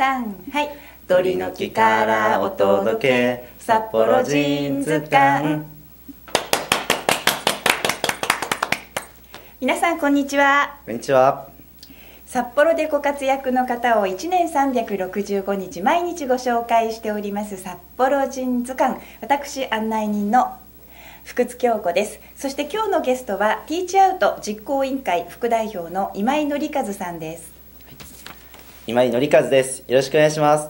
三はい。鳥の木からお届け。札幌ジンズ館皆さんこんにちは。こんにちは。札幌でご活躍の方を1年365日毎日ご紹介しております札幌人図鑑。私案内人の福津京子です。そして今日のゲストはティーチアウト実行委員会副代表の今井紀和さんです今井紀和です。よろしくお願いします。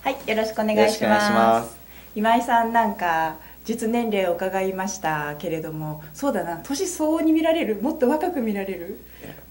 はいよろしくお願いします。今井さんなんか実年齢を伺いましたけれどもそうだな年相応に見られる？もっと若く見られる？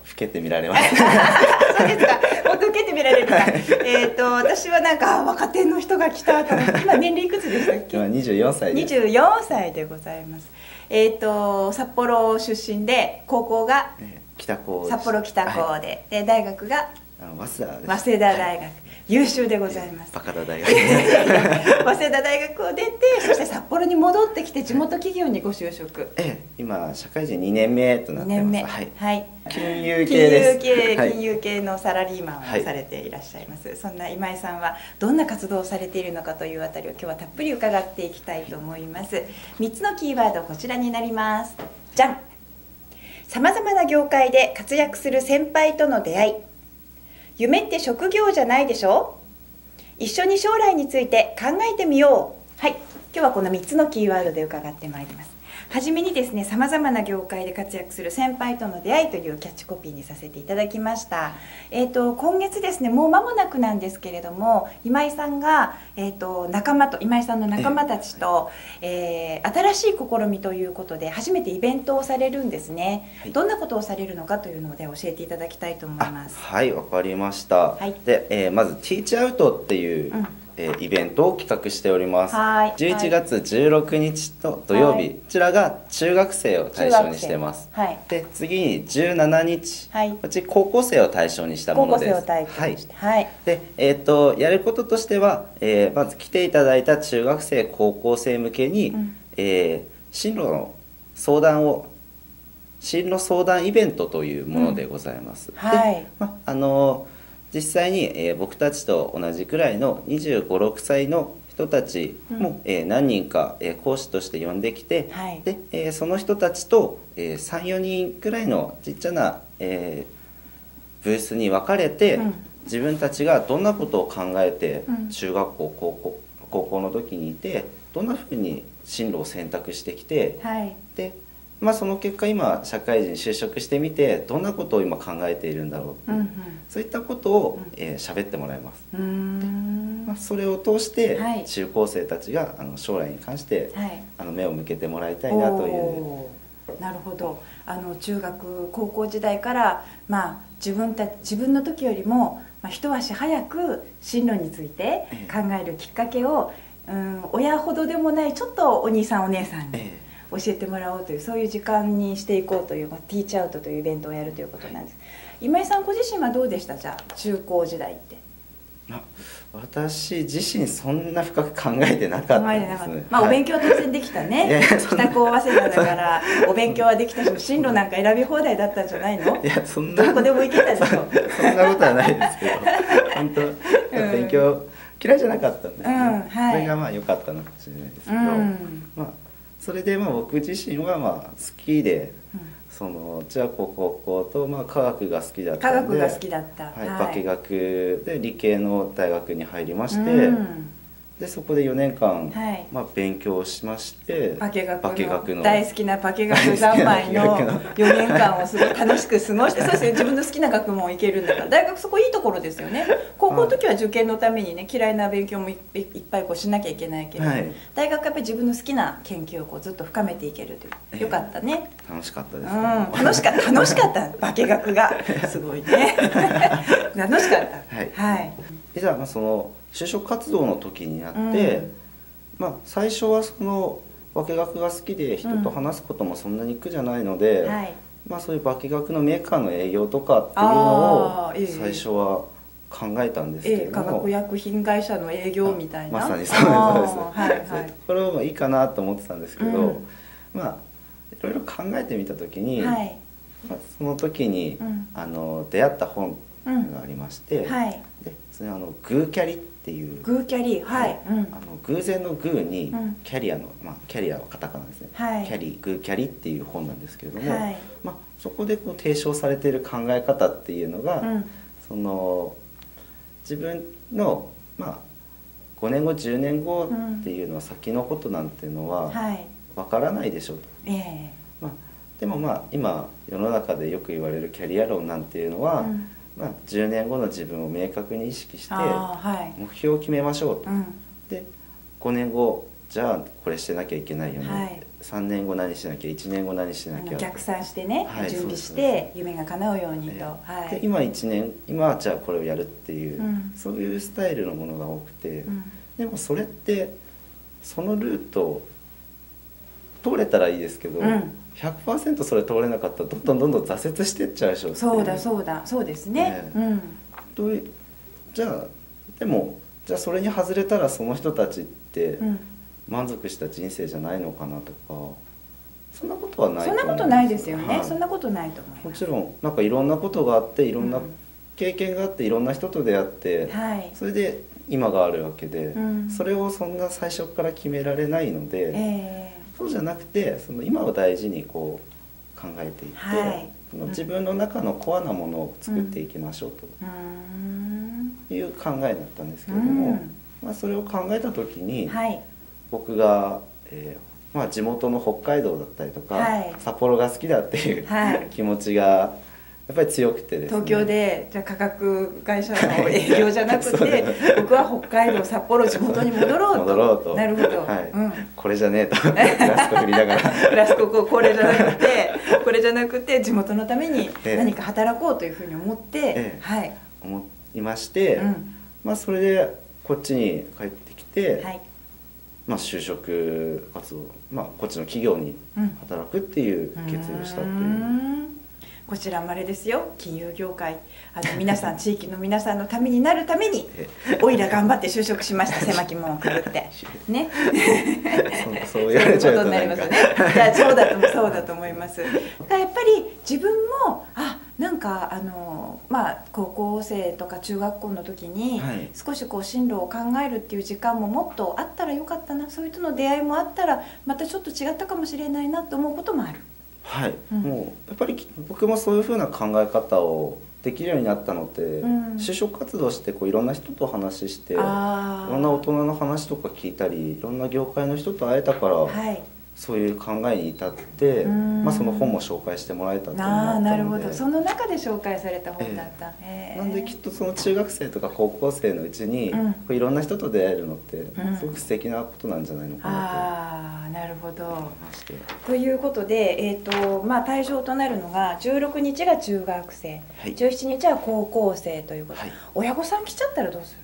老けて見られます。そうですか。もっと老けて見られるか。えっと私はなんか若手の人が来たと思って今年齢いくつでしたっけ？今24歳です。24歳でございます。えっ、と札幌出身で高校が北高札幌北高で、はい、で大学が早稲田早稲田大学、はい。優秀でございます。高田大学。早稲田大学を出てそして札幌に戻ってきて地元企業にご就職。ええ今社会人2年目となってます。はい、はい、金融系です。金融系、はい、金融系のサラリーマンをされていらっしゃいます、はい、そんな今井さんはどんな活動をされているのかというあたりを今日はたっぷり伺っていきたいと思います。3つのキーワードこちらになります。じゃん。さまざまな業界で活躍する先輩との出会い夢って職業じゃないでしょ？一緒に将来について考えてみよう。はい。今日はこの3つのキーワードで伺ってまいります。初めにですねさまざまな業界で活躍する先輩との出会いというキャッチコピーにさせていただきました、えーと、今月ですねもう間もなくなんですけれども今井さんが、えーと、仲間と今井さんの仲間たちと、えー、新しい試みということで初めてイベントをされるんですね、はい、どんなことをされるのかというので教えていただきたいと思います。はいわかりました、はい、で、えー、まず「ティーチアウト」っていう、うんえー、イベントを企画しております。はい。11月16日と土曜日、はい、こちらが中学生を対象にしてます、はい、で次に17日、はい、こっち高校生を対象にしたものです。高校生を対象にして。はい、でえっ、ー、とやることとしては、えー、まず来ていただいた中学生高校生向けに、うん、えー、進路の相談を進路相談イベントというものでございます、うん、はい。まあの実際に、えー、僕たちと同じくらいの2 5 6歳の人たちも、うん、えー、何人か、えー、講師として呼んできて、はい、でえー、その人たちと、えー、34人くらいのちっちゃな、えー、ブースに分かれて、うん、自分たちがどんなことを考えて、うん、中学校高校高校の時にいてどんなふうに進路を選択してきて、はい、でまあ、その結果今社会人就職してみてどんなことを今考えているんだろう、うんうん、そういったことを喋、えー、ってもらいます。まあ、それを通して中高生たちがあの将来に関して、はい、あの目を向けてもらいたいなという。なるほど。あの中学高校時代から、まあ、自分た自分の時よりも、まあ、一足早く進路について考えるきっかけを、うん、親ほどでもないちょっとお兄さんお姉さんに。ええ教えてもらおうというそういう時間にしていこうという、まあ、ティーチアウトというイベントをやるということなんです。今井さんご自身はどうでした？じゃあ中高時代って私自身そんな深く考えてなかったですね。まあ、お勉強は当然できたね。北高早稲田だからお勉強はできたし進路なんか選び放題だったんじゃないの？いやそんな。どこでも行けたでしょ？そんなことはないですけど。本当、うん、勉強嫌いじゃなかったんで、ね、うんはい、それがまあ良かったのかもしれないですけど、うん、まあそれでまあ僕自身はまあ好きで、うん、その中学校高校とまあ科学が好きだった科学が好きだった、はい、はい、化学で理系の大学に入りまして、うんでそこで4年間、はい、まあ、勉強しまして化学の大好きな化学三昧の4年間をすごい楽しく過ごしてそうですね。自分の好きな学問行けるんだから大学そこいいところですよね。高校の時は受験のためにね嫌いな勉強もいっぱいこうしなきゃいけないけど、はい、大学やっぱり自分の好きな研究をこうずっと深めていけるという、えー、よかったね。楽しかったです、ね、うん、楽しかった楽しかった。化学が。すごいね。楽しかった。はい、はい、じゃあその就職活動の時になって、うん、まあ、最初はその化学が好きで人と話すこともそんなに苦じゃないので、うんはい、まあ、そういう化学のメーカーの営業とかっていうのを最初は考えたんですけども、化学薬品会社の営業みたいな。まさにそうですそうです、はいはい、これはいいかなと思ってたんですけど、うん、まあいろいろ考えてみた時に、はい、まあ、その時に、あの出会った本がありまして、うんはい、でそれあのグーキャリっていうグーキャリはい、あの偶然のグーにキャリアの、まあ、キャリアはカタカナですね、はい、キャリグーキャリっていう本なんですけれども、はい、まあ、そこでこう提唱されている考え方っていうのが、うん、その自分のまあ5年後10年後っていうのは先のことなんていうのはわからないでしょうと、えー、まあ、でもまあ今世の中でよく言われるキャリア論なんていうのは、うん、まあ、10年後の自分を明確に意識して目標を決めましょうと、はい、で5年後じゃあこれしてなきゃいけないよね、はい、3年後何しなきゃ1年後何しなきゃ。逆算してね、はい、準備して夢が叶うようにと、はい、で今1年今はじゃあこれをやるっていう、うん、そういうスタイルのものが多くて、うん、でもそれってそのルート通れたらいいですけど、うん、100%それ通れなかったらどんどんどんどん挫折してっちゃうでしょそうだそうだそうですね、ね、うん、じゃあでもじゃあそれに外れたらその人たちって満足した人生じゃないのかなとかそんなことはないそんなことないですよね、はい、そんなことないと思いもちろんなんかいろんなことがあっていろんな経験があっていろんな人と出会って、うん、それで今があるわけで、うん、それをそんな最初から決められないので、えー、そうじゃなくてその今を大事にこう考えていって、はい、その自分の中のコアなものを作っていきましょうと。いう考えだったんですけれども、うん、まあ、それを考えた時に、はい、僕が、えーまあ、地元の北海道だったりとか、はい、札幌が好きだっていう、はい、気持ちがやっぱり強くてね。東京でじゃあ価格会社の 営業じゃなくて僕は北海道札幌地元に戻ろうと。戻ろうと。なるほど、はい。うん、これじゃねえと。クラスコ振りながら。クラスコこれじゃなくて これじゃなくて地元のために何か働こうというふうに思って、ええ、はい。思いまして、うん、まあそれでこっちに帰ってきて、はい。まあ、就職活動、まあ、こっちの企業に働くっていう決意をしたっていう。うんこちらもあれですよ。金融業界。あの皆さん 地域の皆さんのためになるためにおいら頑張って就職しました。狭き門をくぐって。ね。そう言われちゃうことになりますよね。そうだとそうだと思います。だやっぱり自分もあなんかあのまあ高校生とか中学校の時に少しこう進路を考えるっていう時間ももっとあったらよかったな。そういう人の出会いもあったらまたちょっと違ったかもしれないなと思うこともある。はい、うん、もうやっぱり僕もそういうふうな考え方をできるようになったのって、うん、就職活動してこういろんな人と話していろんな大人の話とか聞いたりいろんな業界の人と会えたから、はい、そういう考えに至って、まあ、その本も紹介してもらえたっていうのもあったので。なるほど。その中で紹介された本だった、えー、なんできっとその中学生とか高校生のうちに、うん、いろんな人と出会えるのってすごく素敵なことなんじゃないのかなと、うん、ああなるほど。ということで、えーとまあ、対象となるのが16日が中学生、はい、17日は高校生ということ、はい、親御さん来ちゃったらどうする？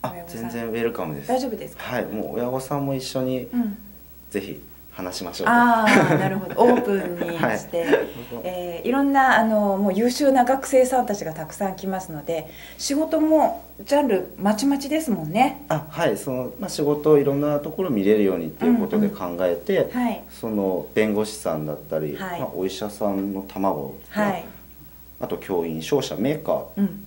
あ全然ウェルカムです。大丈夫ですか？はい。もう親御さんも一緒に、うん、ぜひ話しましょう。ああなるほど。オープンにして、はい。えー、いろんなあのもう優秀な学生さんたちがたくさん来ますので仕事もジャンルまちまちですもんね。あはい。その、まあ、仕事をいろんなところ見れるようにっていうことで考えて、うん。うんはい、その弁護士さんだったり、はい、まあ、お医者さんの卵、はい、あと教員商社メーカー、うん、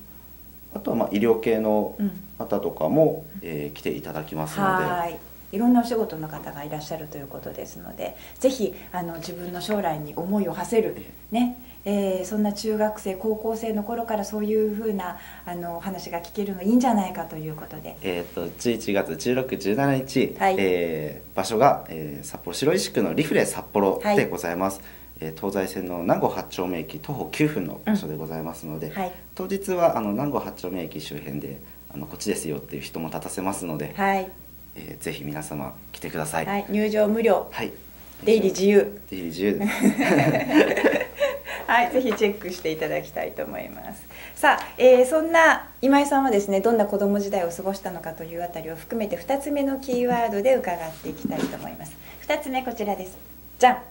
あとはまあ医療系の方とかも、うん、えー、来ていただきますので。はいいろんなお仕事の方がいらっしゃるということですのでぜひあの自分の将来に思いを馳せる、ねえー、そんな中学生高校生の頃からそういうふうなあの話が聞けるのいいんじゃないかということで、えーと、11月1617日、はい、えー、場所が、えー、札幌白石区のリフレ札幌でございます。はいえ東西線の南郷八丁目駅徒歩9分の場所でございますので、うんはい、当日はあの南郷八丁目駅周辺であのこっちですよっていう人も立たせますので、はい、えー、ぜひ皆様来てください、はい、入場無料。はい。出入り自由。出入り自由です。はい、ぜひチェックしていただきたいと思います。さあ、えー、そんな今井さんはですねどんな子供時代を過ごしたのかというあたりを含めて2つ目のキーワードで伺っていきたいと思います。2つ目こちらです。じゃん